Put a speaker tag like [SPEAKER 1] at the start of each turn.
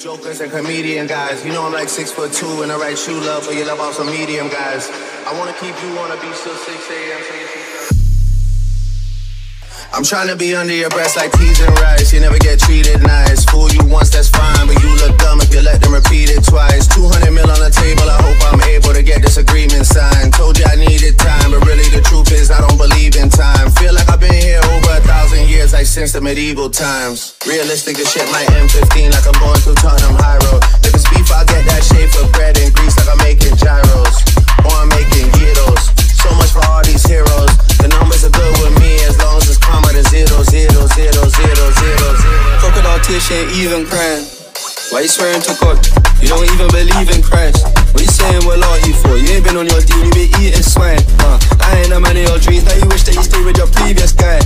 [SPEAKER 1] Jokers and comedian guys. You know I'm like six foot two and I write shoe love, but you love some medium guys. I wanna keep you on a beach till 6 a.m. I'm trying to be under your breast like peas and rice. You never get treated nice. Fool you once, that's fine, but you look dumb if you let them repeat it twice. 200 mil on the table, I hope I'm able to get this agreement signed. Told you I needed time, but really the truth is I don't believe in time. Feel like I've been here over a thousand years, like since the medieval times. Realistic as shit, my M15 like
[SPEAKER 2] She ain't even crying. Why you swearing to God? You don't even believe in Christ. What you saying, what are you for? You ain't been on your deal, you been eating swine. Uh, I ain't a man of your dreams, now you wish that you stayed with your previous guy.